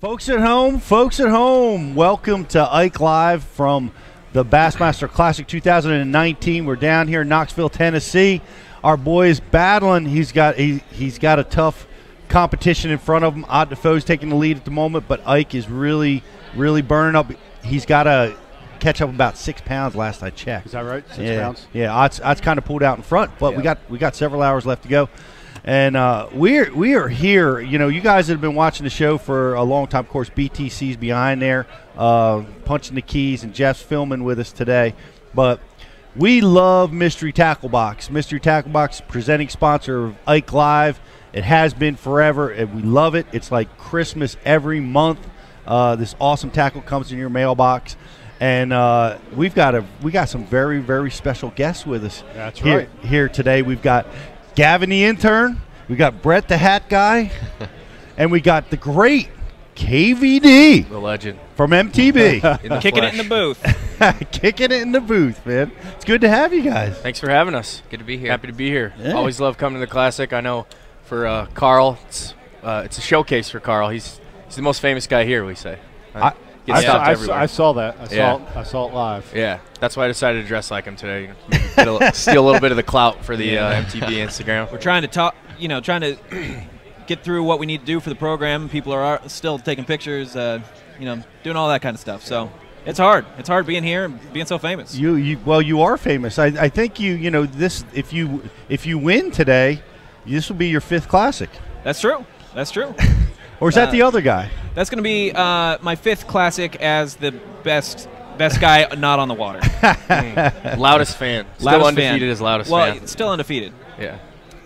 Folks at home, folks at home, welcome to Ike Live from the Bassmaster Classic 2019. We're down here in Knoxville, Tennessee. Our boy is battling. He's got he, he's got a tough competition in front of him. Ott DeFoe's taking the lead at the moment, but Ike is really, really burning up. He's got to catch up about six pounds last I checked. Is that right? Six yeah, pounds. Yeah, Ott's kind of pulled out in front, but we got we got several hours left to go, and uh, we're we are here. You know, you guys have been watching the show for a long time. Of course, BTC's behind there, uh, punching the keys, and Jeff's filming with us today. But we love Mystery Tackle Box. Mystery Tackle Box, presenting sponsor of Ike Live. It has been forever, and we love it. It's like Christmas every month. Uh, this awesome tackle comes in your mailbox, and uh, we've got a we got some very very special guests with us. That's here, right. Here today, we've got Gavin the intern, we got Brett the hat guy, and we got the great KVD The legend. from MTB. In the Kicking it in the booth. Kicking it in the booth, man. It's good to have you guys. Thanks for having us. Good to be here. Happy to be here. Yeah. Always love coming to the classic. I know for uh, Carl, it's uh, it's a showcase for Carl. He's he's the most famous guy here. We say. I- Gets I, saw, stopped I, saw. I saw that. I saw, it, I saw it live. yeah, that's why I decided to dress like him today. Get a Steal a little bit of the clout for the uh, MTB Instagram. We're trying to talk, you know, trying to get through what we need to do for the program. People are are still taking pictures, uh, you know, doing all that kind of stuff. So it's hard. It's hard being here and being so famous. You, you well, you are famous. I, I think you, you know, this. If you if you win today, this will be your fifth classic. That's true. That's true. Or is that Uh, the other guy? That's going to be uh, my fifth classic as the best best guy not on the water. Loudest fan. Still Loudest undefeated fan. as loudest well, fan. still undefeated. Yeah.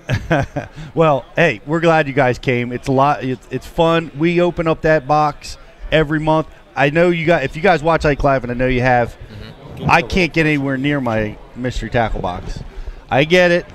Well, hey, we're glad you guys came. It's a lot. It's, it's fun. We open up that box every month. I know you got. If you guys watch Ike Live, and I know you have, I can't get anywhere near my mystery tackle box. I get it.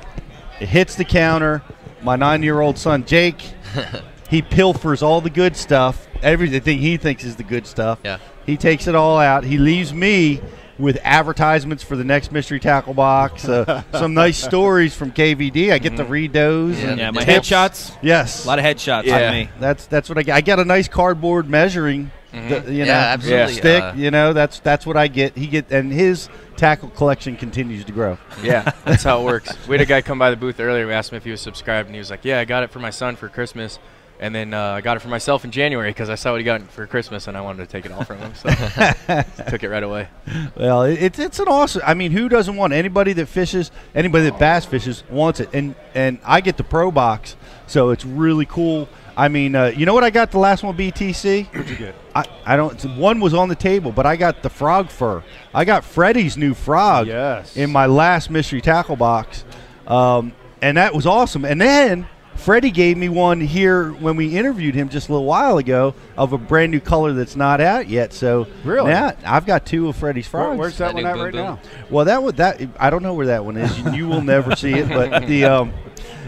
It hits the counter. My nine-year-old son Jake, he pilfers all the good stuff. Everything he thinks is the good stuff. Yeah. He takes it all out. He leaves me with advertisements for the next mystery tackle box. Uh, some nice stories from KVD. I get to read those. Yeah. and Yeah, my tips. headshots. Yes. A lot of headshots Yeah. on me. That's that's what I get. I get a nice cardboard measuring, the, you know, Yeah, absolutely. stick. Uh, you know, that's that's what I get. He get and his tackle collection continues to grow. Yeah, that's how it works. We had a guy come by the booth earlier. We asked him if he was subscribed, and he was like, "Yeah, I got it for my son for Christmas." And then uh, I got it for myself in January because I saw what he got for Christmas, and I wanted to take it all from him. So took it right away. Well, it's it's an awesome. I mean, who doesn't want anybody that fishes, anybody that bass fishes wants it, and and I get the pro box, so it's really cool. I mean, uh, you know what I got the last one BTC? What'd you get? I, I don't. One was on the table, but I got the frog fur. I got Freddie's new frog Yes. in my last mystery tackle box, um, and that was awesome. And then Freddie gave me one here when we interviewed him just a little while ago of a brand new color that's not out yet. So Really? now I've got two of Freddie's Where- frogs. where's that That one at boom right boom. now? Well, that would that I don't know where that one is. You, you will never see it, but the um,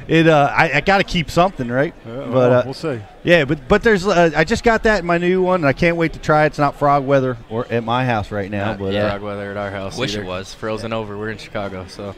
it uh, I, I got to keep something, right? Uh, but well, uh, we'll see. yeah, but but there's uh, I just got that in my new one, and I can't wait to try it. It's not frog weather or at my house right now, Not but yeah. uh, frog weather at our house. Wish either. it was. It's frozen over. We're in Chicago, so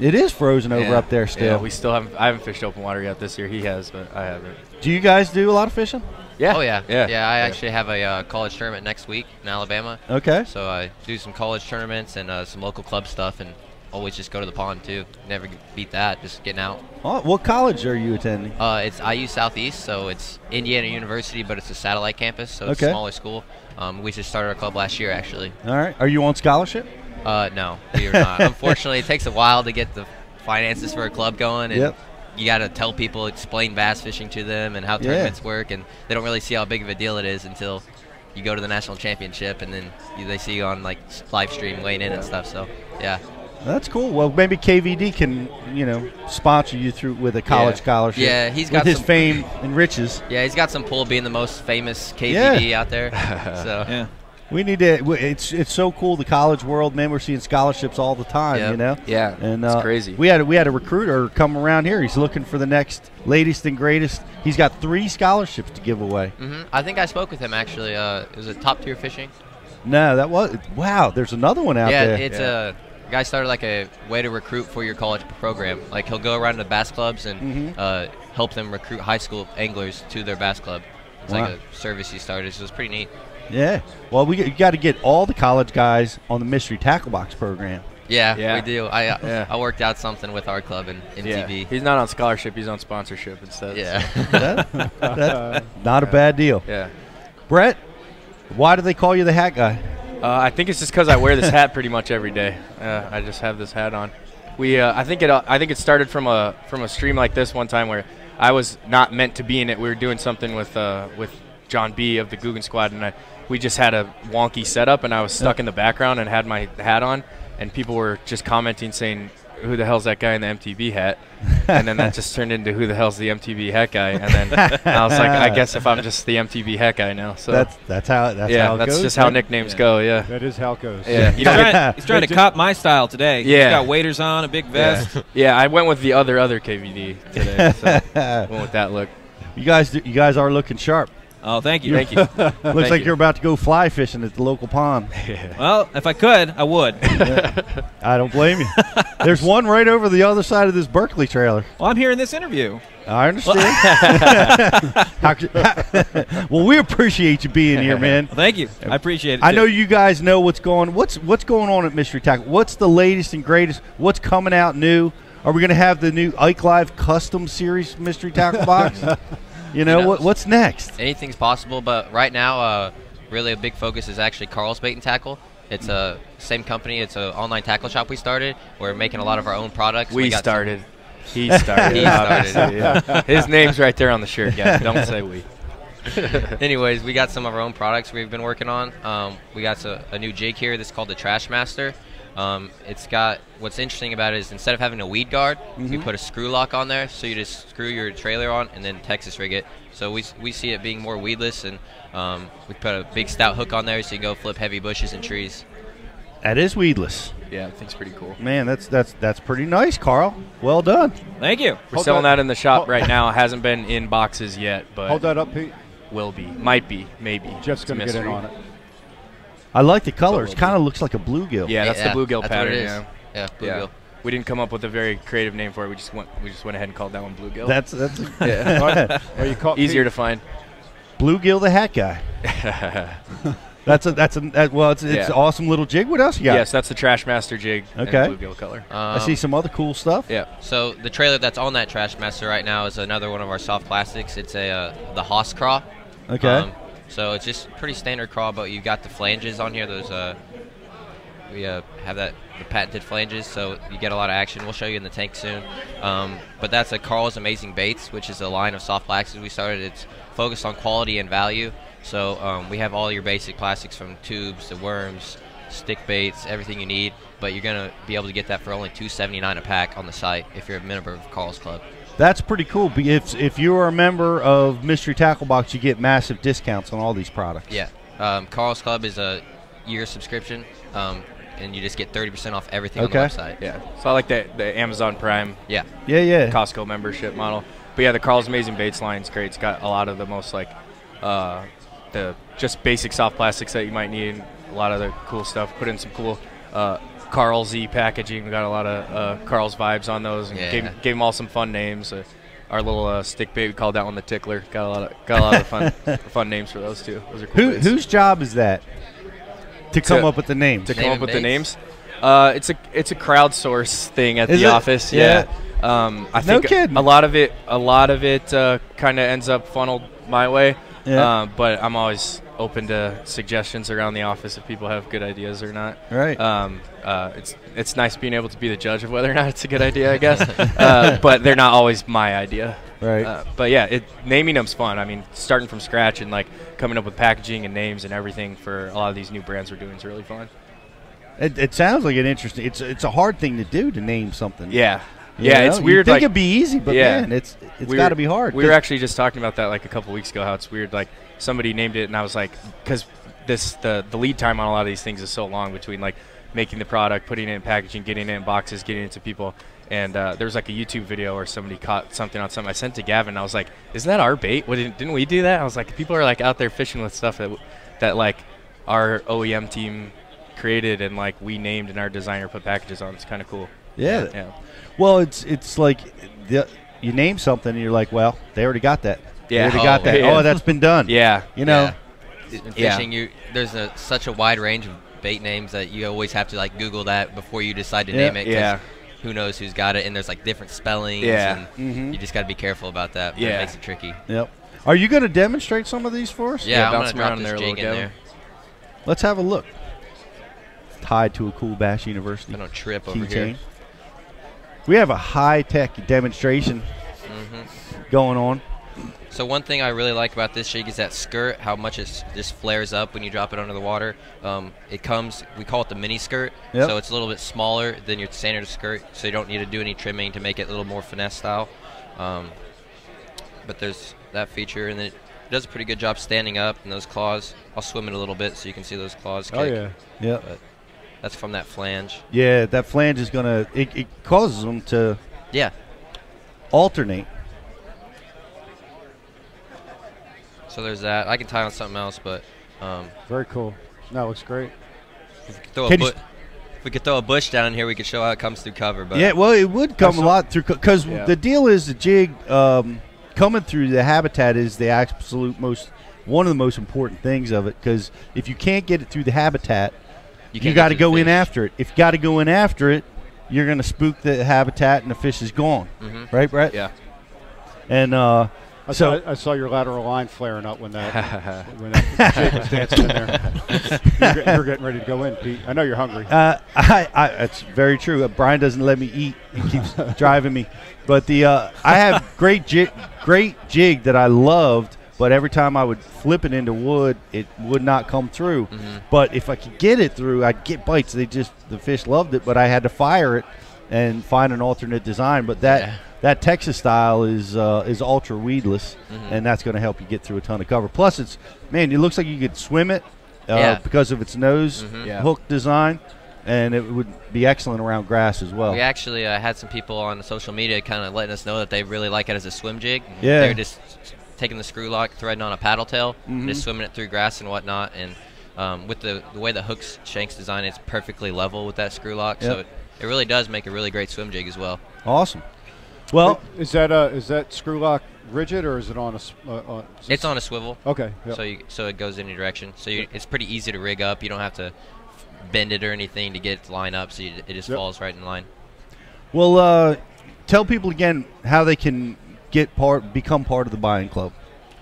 it is frozen over Yeah. up there yeah, still. we still haven't. I haven't fished open water yet this year. He has, but I haven't. Do you guys do a lot of fishing? Yeah. Oh yeah. Yeah. Yeah. I actually have a uh, college tournament next week in Alabama, Okay. so I do some college tournaments and uh, some local club stuff, and always just go to the pond too. Never beat that. Just getting out. Oh, what college are you attending? Uh, it's IU Southeast, so it's Indiana University, but it's a satellite campus, so it's Okay. a smaller school. Um, we just started our club last year, actually. All right. Are you on scholarship? Uh, no, we are not. Unfortunately, it takes a while to get the finances for a club going, and Yep. you got to tell people, explain bass fishing to them, and how Yeah. tournaments work, and they don't really see how big of a deal it is until you go to the national championship, and then you, they see you on like live stream weighing in and stuff. So, yeah, That's cool. Well, maybe KVD can you know sponsor you through with a college Yeah. scholarship. Yeah, he's got his some- fame and riches. yeah, he's got some pull being the most famous KVD out there. so, Yeah. We need to. It's it's so cool the college world, man. We're seeing scholarships all the time. Yep. You know. Yeah, And it's uh, crazy. We had we had a recruiter come around here. He's looking for the next latest and greatest. He's got three scholarships to give away. hmm I think I spoke with him actually. Uh, it was a top tier fishing. No, that was wow. There's another one out yeah, there. it's Yeah. It's a guy started like a way to recruit for your college program. Like he'll go around to the bass clubs and Mhm. uh, help them recruit high school anglers to their bass club. It's Wow. like a service he started, so it's pretty neat. Yeah. Well, we you got to get all the college guys on the mystery tackle box program. Yeah, Yeah. we do. I uh, Yeah. I worked out something with our club in Yeah. MTB. He's not on scholarship. He's on sponsorship instead. Yeah. That- that's not a bad deal. Yeah. Brett, why do they call you the hat guy? Uh, I think it's just because I wear this hat pretty much every day. Uh, I just have this hat on. We, uh, I think it, uh, I think it started from a from a stream like this one time where I was not meant to be in it. We were doing something with uh, with John B of the Googan Squad, and I, we just had a wonky setup, and I was stuck in the background and had my hat on, and people were just commenting saying, "Who the hell's that guy in the MTB hat?" and then that just turned into, "Who the hell's the MTB hat guy?" And then I was like, "I guess if I'm just the MTB hat guy now." So That's that's how that's yeah, how it that's goes. just how right? nicknames Yeah. go. Yeah. That is how it goes. Yeah. You He's trying, he's trying to cop my style today. Yeah. He's got waders on, a big vest. Yeah, I went with the other other KVD today. So went with that look. You guys, do- you guys are looking sharp. Oh, thank you. Thank you. Looks Thank like you. you're about to go fly fishing at the local pond. Well, if I could, I would. I don't blame you. There's one right over the other side of this Berkley trailer. well, I'm here in this interview. I understand. Well, we appreciate you being here, man. Well, thank you. I appreciate it. I know you guys know what's going. What's what's going on at Mystery Tackle? What's the latest and greatest? What's coming out new? Are we going to have the new Ike Live Custom Series Mystery Tackle box? You know Who what? What's next? Anything's possible, but right now, uh, really a big focus is actually Carl's Bait and Tackle. It's a same company. It's an online tackle shop we started. We're making a lot of our own products. We, got started. He started. He started. yeah. His name's right there on the shirt, guys. Don't say we. Anyways, we got some of our own products we've been working on. Um, we got a, a new jig here that's called the Trash Master. Um, it's got what's interesting about it is instead of having a weed guard, we put a screw lock on there, so you just screw your trailer on and then Texas rig it. So we, we see it being more weedless, and um, we put a big stout hook on there so you can go flip heavy bushes and trees. That is weedless, Yeah, I think it's pretty cool. man. That's that's that's pretty nice, Carl. Well done. Thank you. We're Hold selling that- that in the shop hold- right now. It hasn't been in boxes yet, but Hold that up, Pete. will be. Might be. Maybe. Jeff's going to get in on it. I like the colors. little Kind of looks like a bluegill. Yeah, that's Yeah, the bluegill that's what pattern. it is. Yeah. Yeah, Yeah. bluegill. We didn't come up with a very creative name for it. We just went. We just went ahead and called that one bluegill. That's that's yeah. Right? Well, you caught easier Pete. to find. bluegill the hat guy. That's a that's a that, well, it's it's Yeah. an awesome little jig. What else you got? Yes, that's the Trash Master jig. in Okay. bluegill color. I Um, see some other cool stuff. Yeah. So the trailer that's on that Trash Master right now is another one of our soft plastics. It's a uh, the Hoss craw. Okay. Um, so it's just pretty standard craw, but you've got the flanges on here. Those uh, we uh, have that the patented flanges, so you get a lot of action. We'll show you in the tank soon. Um, but that's a Carl's Amazing Baits, which is a line of soft plastics we started. It's focused on quality and value. So um, we have all your basic plastics from tubes to worms, stick baits, everything you need. But you're gonna be able to get that for only $2.79 a pack on the site if you're a member of Carl's Club. That's pretty cool. If if you are a member of Mystery Tackle Box, you get massive discounts on all these products. Yeah. Um, Carl's Club is a year subscription, um, and you just get 30% off everything Okay. on the website. Yeah. So I like the the Amazon Prime Yeah. Yeah, yeah. Costco membership model. But yeah, the Carl's Amazing Baits line is great. It's got a lot of the most like uh, the just basic soft plastics that you might need. And a lot of the cool stuff. Put in some cool uh, Carl Z packaging. We got a lot of uh, Carl's vibes on those, and Yeah. gave gave them all some fun names. Uh, our little uh, stick bait, we called that one the Tickler. Got a lot of got a lot of fun fun names for those too. Those are cool. Who whose job is that to come To- up with the names? to come Name up and with the names. Uh, it's a it's a crowdsource thing at Is the it? office. Yeah. Yeah. Um, I No think kidding. a lot of it a lot of it uh, kind of ends up funneled my way. Yeah. Um, but I'm always open to suggestions around the office if people have good ideas or not. Right. Um, uh, it's it's nice being able to be the judge of whether or not it's a good idea, I guess. uh, but they're not always my idea. Right. Uh, but yeah, it naming them's fun. I mean, starting from scratch and like coming up with packaging and names and everything for a lot of these new brands we're doing is really fun. It, it sounds like an interesting. It's it's a hard thing to do to name something. Yeah. You Yeah, know? it's You'd weird. think like, it'd be easy, but yeah. man, it's it's we got to be hard. We were actually just talking about that like a couple weeks ago. How it's weird. Like somebody named it, and I was like, because this the the lead time on a lot of these things is so long between like making the product, putting it in packaging, getting it in boxes, getting it to people. And uh, there was like a YouTube video where somebody caught something on something. I sent to Gavin. I was like, "Isn't that our bait? What, didn't, didn't we do that?" I was like, "People are like out there fishing with stuff that that like our OEM team created and like we named and our designer put packages on. It's kind of cool." yeah. Yeah. Well, it's it's like the, you name something and you're like, well, they already got that. Yeah. They got Oh, that. yeah. Oh, that's been done. Yeah. You know. In Yeah. fishing, you there's a, such a wide range of bait names that you always have to like Google that before you decide to Yeah. name it. Yeah. Who knows who's got it? And there's like different spellings. Yeah. And Mhm. You just got to be careful about that. Yeah. It makes it tricky. Yep. Are you going to demonstrate some of these for us? Yeah, Yeah, I'm bounce gonna drop around this there a jig little, in Gavin. there. Let's have a look. Tied to a Cool Bash University I don't trip over keychain. here. We have a high tech demonstration hmm going on. So one thing I really like about this jig is that skirt, how much it just flares up when you drop it under the water. Um, it comes, we call it the mini skirt, Yep. so it's a little bit smaller than your standard skirt, so you don't need to do any trimming to make it a little more finesse style. Um, but there's that feature, and it does a pretty good job standing up, and those claws, I'll swim it a little bit so you can see those claws kick. Oh yeah. But that's from that flange. Yeah, that flange is going to, it, it causes them to Yeah, alternate. So there's that. I can tie on something else, but um, Very cool. No, looks great. if we could throw a bu- if we could throw a bush down here, we could show how it comes through cover. But yeah, well, it would come a lot through because Yeah. the deal is the jig um, coming through the habitat is the absolute most one of the most important things of it because if you can't get it through the habitat, you, can't got to get to go in after it. If you got to go in after it, you're going to spook the habitat and the fish is gone. Mhm. Right, Brett? Yeah. And uh, I So- saw, I saw your lateral line flaring up when that when that jig was dancing in there. You're, you're getting ready to go in, Pete. I know you're hungry. Uh, I, I, it's very true. Uh, Brian doesn't let me eat; he keeps driving me. But the uh, I have great jig, great jig that I loved. But every time I would flip it into wood, it would not come through. Mhm. But if I could get it through, I'd get bites. They just the fish loved it, but I had to fire it and find an alternate design. But that Yeah. That Texas style is uh, is ultra weedless, Mhm. and that's going to help you get through a ton of cover. Plus, it's man, it looks like you could swim it uh, Yeah. because of its nose Mhm. Yeah. hook design, and it would be excellent around grass as well. We actually uh, had some people on social media kind of letting us know that they really like it as a swim jig. Yeah. They're just taking the screw lock, threading on a paddle tail, and Mhm. just swimming it through grass and whatnot. And um, with the, the way the hooks shanks design, it's perfectly level with that screw lock. So it, it really does make a really great swim jig as well. Awesome. Well, is that uh, is that screw lock rigid or is it on a? Uh, on, It's on a swivel, Okay. yep. so you, so it goes any direction. So you, it's pretty easy to rig up. You don't have to bend it or anything to get it to line up. So you, it just Yep. falls right in line. well, uh, tell people again how they can get part, become part of the buying club.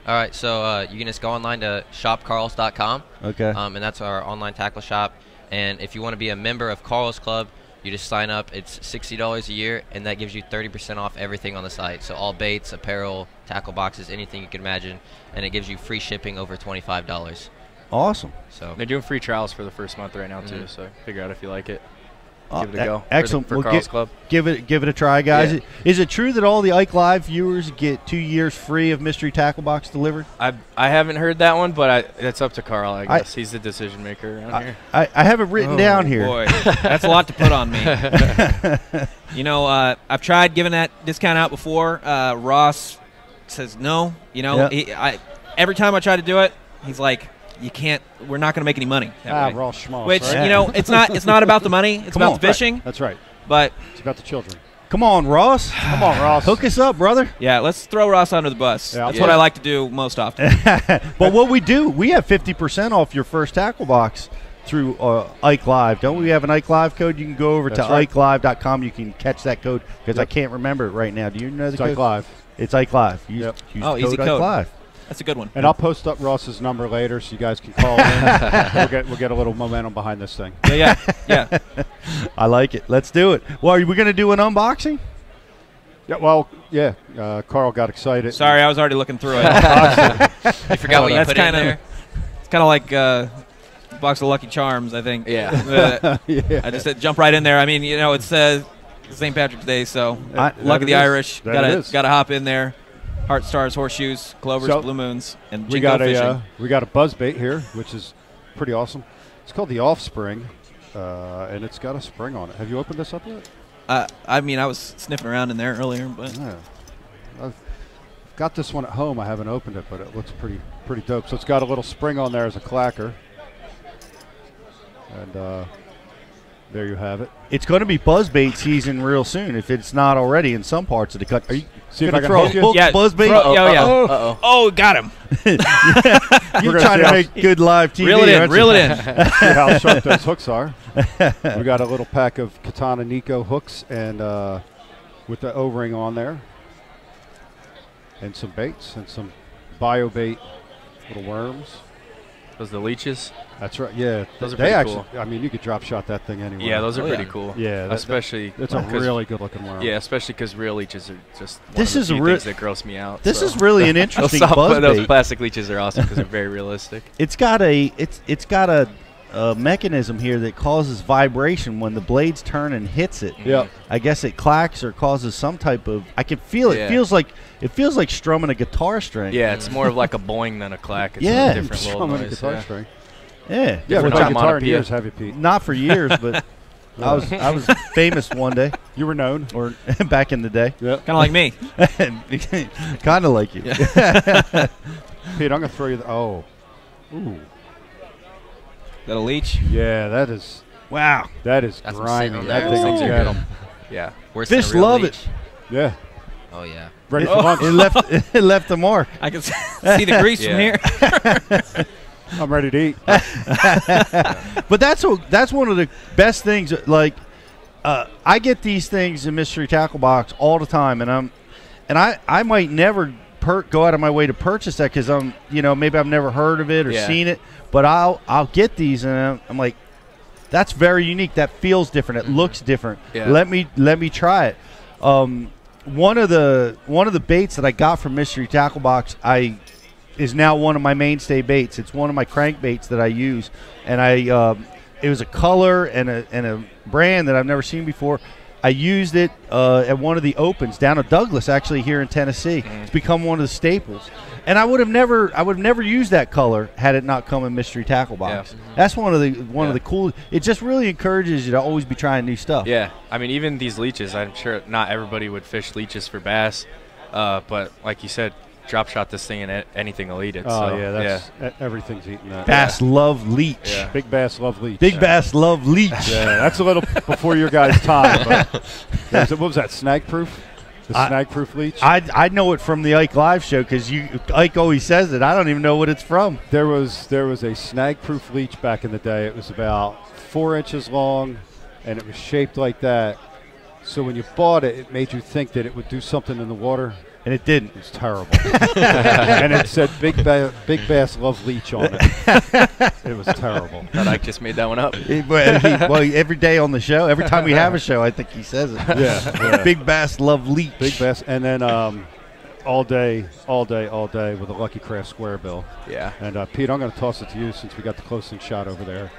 All right, so uh, you can just go online to shopcarls.com. Okay. um, and that's our online tackle shop. And if you want to be a member of Carl's Club, you just sign up. It's sixty dollars a year, and that gives you thirty percent off everything on the site. So all baits, apparel, tackle boxes, anything you can imagine, and it gives you free shipping over twenty-five dollars. awesome. So They're doing free trials for the first month right now too, Mhm. so figure out if you like it. Uh, Give it a go. Excellent. for, the, for Well, Carl's gi- Club. Give it, give it a try, guys. Yeah. Is it true that all the Ike Live viewers get two years free of mystery tackle box delivered? I I haven't heard that one, but I, it's up to Carl. I I- guess he's the decision maker around I, here. I, I have it written Oh, down here. Boy, that's a lot to put on me. you know, uh, I've tried giving that discount out before. Uh, Ross says no. You know, Yeah. he, I, every time I try to do it, he's like, "You can't. We're not going to make any money." that ah, way." raw schmaltz. Which right? you know, it's not. It's not about the money. It's Come about on. the fishing. That's right. But It's about the children. Come on, Ross. Come on, Ross. Hook us up, brother. yeah, let's throw Ross under the bus. Yeah, That's tell what I like to do most often. but what we do, we have 50% off your first tackle box through uh, Ike Live. Don't we have an Ike Live code? You can go over That's to right. IkeLive.com. You can catch that code because I can't remember it right now. Do you know the It's code? like live. It's Ike Live. Use, Yep. use Oh, code easy Ike. Live. That's a good one. And I'll post up Ross's number later so you guys can call in. we'll get we'll get a little momentum behind this thing. Yeah, yeah, yeah. I like it. Let's do it. Well, are we going to do an unboxing? Yeah. Well, yeah. Uh, Carl got excited. Sorry, I was already looking through it. you forgot what you That's put in kinda- there. It's kind of like uh, a box of Lucky Charms, I think. Yeah. Uh, yeah. I just said jump right in there. I mean, you know, it's uh, St. Patrick's Day, so I- luck of the it is. Irish. Gotta gotta hop in there. Heart stars, horseshoes, clovers, So, blue moons, and we got a uh, we got a buzz bait here, which is pretty awesome. It's called the Offspring, uh, and it's got a spring on it. Have you opened this up yet? Uh, I mean, I was sniffing around in there earlier, but Yeah. I've got this one at home. I haven't opened it, but it looks pretty pretty dope. So it's got a little spring on there as a clacker, and uh, there you have it. It's going to be buzzbait season real soon if it's not already in some parts of the country. Are you See if I can throw a hook you. hook Yeah, buzzbait? throw- yeah, yeah. Uh-oh. Uh-oh. Oh, got him. You're gonna trying to make good live TV. Reel it in. aren't Reel it in. See how sharp those hooks are. we got a little pack of Katana Nico hooks and uh, with the O-ring on there, and some baits and some bio bait little worms. Those the leeches. That's right. Yeah, Those are they pretty actually. cool. I mean, you could drop shot that thing anywhere. Yeah, those are Oh, pretty yeah. cool. Yeah, that- especially It's a really good looking worm. Yeah, especially because real leeches are just one This of the is a few real- that gross me out. This so. is really an interesting soft- buzz those plastic leeches are awesome because they're very realistic. It's got a it's it's got a, a mechanism here that causes vibration when the blades turn and hits it. Yep. I guess it clacks or causes some type of. I can feel it. Yeah. Feels like it feels like strumming a guitar string. Yeah, it's more of like a boing than a clack. It's Yeah. a different little Strumming a guitar yeah. string. yeah. Yeah, Different we played guitar in onomatopoeia. years, have you, Pete? Not for years, but I was I was famous one day You were known. or back in the day, Yeah. Kind of like me. kind of like you. Pete, I'm gonna throw you. The, oh. Ooh. That'll leech. Yeah, that is wow. that is That's grimy. That thing Those will things are get good. 'em. Yeah. Worse than a Fish real love leech. it. Yeah. Oh yeah. Ready for lunch. It left it left the mark. I can see the grease from here. I'm ready to eat. But that's a, that's one of the best things. Like, uh, I get these things in mystery tackle box all the time, and I'm, and I I might never per- go out of my way to purchase that because I'm you know maybe I've never heard of it or Yeah. seen it, but I'll I'll get these and I'm, I'm like, that's very unique. That feels different. It looks different. Yeah. Let me let me try it. Um, one of the one of the baits that I got from mystery tackle box, I is now one of my mainstay baits. It's one of my crank baits that I use, and I um, it was a color and a and a brand that I've never seen before. I used it uh, at one of the opens down at Douglas, actually here in Tennessee. It's become one of the staples, and I would have never I would have never used that color had it not come in mystery tackle box. Yeah. That's one of the one of the cool. It just really encourages you to always be trying new stuff. Yeah, I mean, even these leeches, I'm sure not everybody would fish leeches for bass, uh, but like you said, drop shot this thing and anything will eat it. Oh so, yeah, that's e- everything's eating that. Bass love leech. Yeah. Big bass love leech. Big bass love leech. Yeah, that's a little before your guys' time. But what was that? Snag proof. The I- snag proof leech. I, I know it from the Ike Live show because you Ike always says it. I don't even know what it's from. There was there was a snag proof leech back in the day. It was about four inches long, and it was shaped like that. So when you bought it, it made you think that it would do something in the water. And it didn't. It was terrible. and it said "Big ba- Big Bass Love Leech" on it. it was terrible. Thought I just made that one up. He- well, he- well, every day on the show, every time we have a show, I think he says it. Yeah, yeah. Big Bass love leech. Big Bass, and then um, all day, all day, all day with a Lucky Craft square bill. Yeah. And uh, Pete, I'm going to toss it to you since we got the close-in shot over there.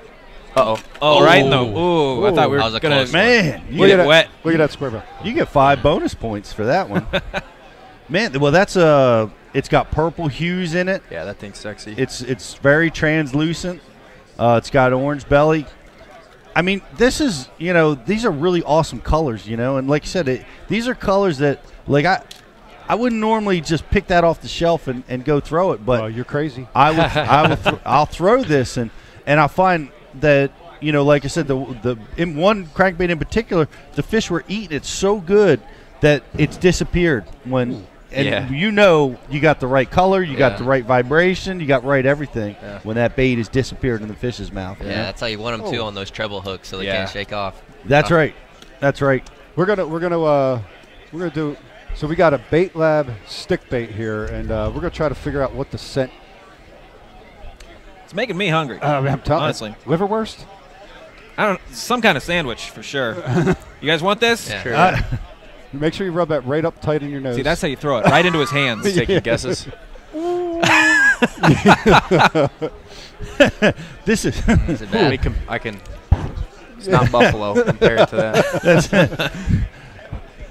Uh oh. Oh, right in the. Ooh, I thought we were gonna. Man, you Look get, at that. wet. Look at that square bill. you get five bonus points for that one. Man, well, that's uh It's got purple hues in it. Yeah, that thing's sexy. It's it's very translucent. Uh, it's got orange belly. I mean, this is you know these are really awesome colors, you know, and like I said, it, these are colors that like I I wouldn't normally just pick that off the shelf and, and go throw it, but Well, you're crazy. I will I will th- I'll throw this and and I find that you know like I said the the in one crankbait in particular the fish were eating it so good that it's disappeared when and Yeah. you know you got the right color you got the right vibration you got right everything Yeah. when that bait is disappeared in the fish's mouth you Yeah, know? that's how you want them too Oh. on those treble hooks, so they Yeah. can't shake off. that's Uh, right that's right We're gonna we're gonna uh, we're gonna do. So we got a bait lab stick bait here, and uh, we're gonna try to figure out what the scent. It's making me hungry. Uh, I'm telling Honestly. liverwurst. I don't. Some kind of sandwich for sure. you guys want this? Yeah. Sure. Uh, Make sure you rub that right up tight in your nose. See, that's how you throw it right into his hands. Taking guesses. this is Is it we can, I can. It's not buffalo compared to that.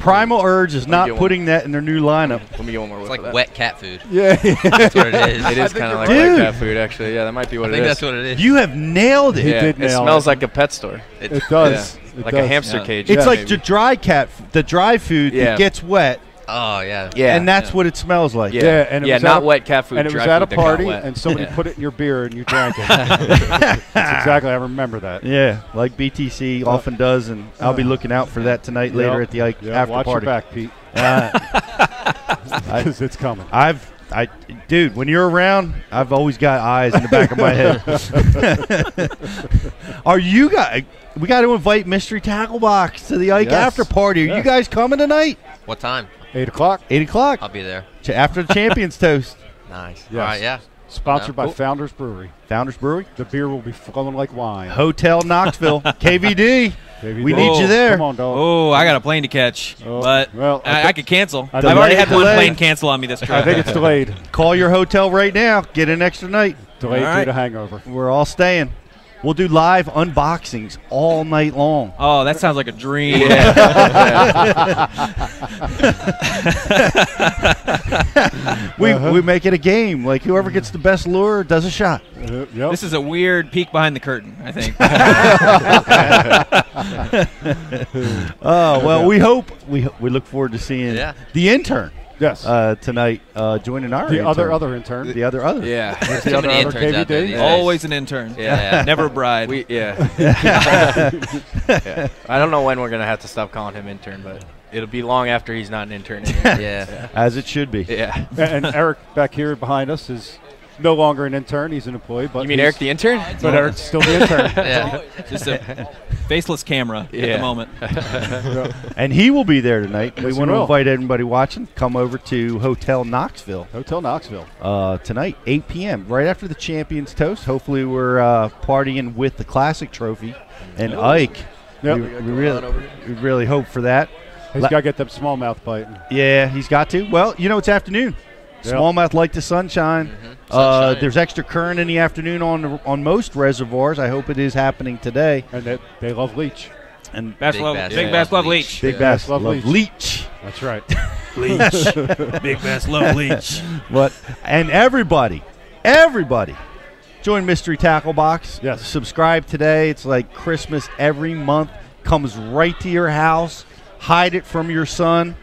Primal urge is not get one. putting that in their new lineup Let me get one more. It's like that. wet cat food. yeah. That's what it is. It is kind of like right. wet cat food, actually. Yeah, that might be what it is. I think that's what it is. you have nailed it He yeah, did it smells it. like a pet store. it does. Yeah. It like a hamster Yeah. cage. It's Yeah, like maybe. the dry cat, f- the dry food Yeah. that gets wet Oh yeah. Yeah. and that's what it smells like. yeah. Yeah, and it yeah, was not a- wet cat food. and it was at a food that got party, and somebody Yeah. put it in your beer, and you drank it. That's exactly. I remember that. Yeah, like BTC often does, and I'll be looking out for that tonight later at the Ike Yeah, after watch party. your back, Pete, Uh, because it's coming. I've, I, dude, when you're around, I've always got eyes in the back of my head. Are you guys? We got to invite Mystery Tackle Box to the Ike Yes. after party. Are you guys coming tonight? What time? Eight o'clock. Eight o'clock I'll be there. Ch- after the Champions Toast. Nice. Yes. All right. Yeah. Sponsored Yeah. by Founders Brewery. Founders Brewery, The beer will be flowing like wine. Hotel Knoxville, KVD. Baby We Dave. need you there. Come on, dog. Oh, I got a plane to catch, Oh, but well, I I, thi- I could cancel. I I've think- already had one Delay. plane cancel on me this trip. I trip. think it's delayed. Call your hotel right now. Get an extra night. Delayed All due right. to hangover. We're all staying. We'll do live unboxings all night long. oh, that sounds like a dream. We, Uh-huh. we make it a game. Like whoever gets the best lure does a shot. Uh, yep. This is a weird peek behind the curtain. I think. Oh well, we hope we we look forward to seeing Yeah. the intern yes. uh, tonight uh, joining our the other intern. other intern. the other other. Yeah. There's the too other- other out there KVD? these days. Always an intern. Yeah. Never a bride. We yeah. yeah. I don't know when we're gonna have to stop calling him intern, but it'll be long after he's not an intern anymore. yeah. as it should be. yeah. and and Eric back here behind us is no longer an intern. He's an employee. But You mean Eric the intern? But Eric's still the intern. Yeah. Just a faceless camera at the moment. And he will be there tonight. we Yes, he want to invite everybody watching. Come over to Hotel Knoxville Hotel Knoxville. uh, tonight, 8 p.m. Right after the Champions Toast. Hopefully, we're uh, partying with the Classic Trophy and Ike. Yep. We, we really, we really hope for that. He's La- got to get them smallmouth biting. Yeah, he's got to. Well, you know, it's afternoon. Yep. Smallmouth like the sunshine. Uh, Sunshine. there's extra current in the afternoon on on most reservoirs. I hope it is happening today. And they, they love leech. And Bass Big love, bass. big Yeah. bass love Leech. leech. Big Yeah, Bass love love leech. leech. That's right. Leech. big bass love leech. But and everybody, everybody, join Mystery Tackle Box. Yes. Subscribe today. It's like Christmas every month. Comes right to your house. Hide it from your son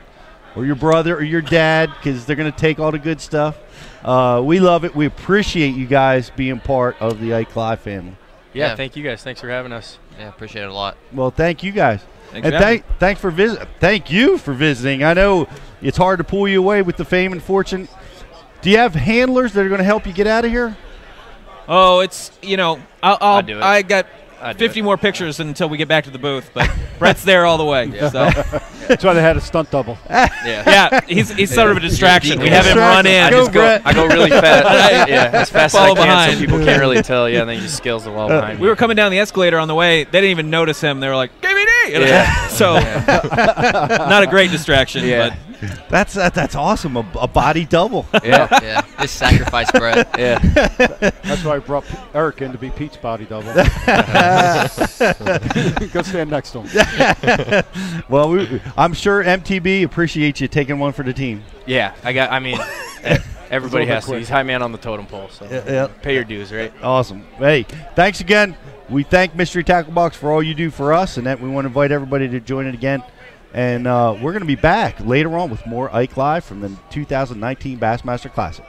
or your brother or your dad because they're going to take all the good stuff. Uh, we love it. We appreciate you guys being part of the Ike Live family. Yeah, Yeah. Thank you guys. Thanks for having us. Yeah. Appreciate it a lot. Well, thank you guys. Thanks and for having thank, thanks for visit. Thank you for visiting. I know it's hard to pull you away with the fame and fortune. Do you have handlers that are going to help you get out of here? Oh, it's you know, I'll, I'll I'd do it. I got I'd 50 more pictures until we get back to the booth, but Brett's there all the way. So That's why they had a stunt double. Yeah. yeah, he's he's sort of a distraction. We have him run in. I Go, just go. I go really fast. yeah, as fast as I Follow can, behind. so people can't really tell. Yeah, and then he just scales the wall uh, behind. We were coming down the escalator on the way. They didn't even notice him. They were like, "KVD." Yeah. so not a great distraction, Yeah. That's that, that's awesome. A, a body double. Yeah. Yeah. This sacrifice bread. Yeah. That's why I brought Eric in to be Pete's body double. Go stand next to him. well, we, I'm sure MTB appreciates you taking one for the team. Yeah. I got. I mean, everybody It's a has to. He's high man on the totem pole, so Yeah, yeah. pay your dues, right? Awesome. Hey, thanks again. We thank Mystery Tackle Box for all you do for us, and that we want to invite everybody to join it again. And uh, we're going to be back later on with more Ike Live from the 2019 Bassmaster Classic.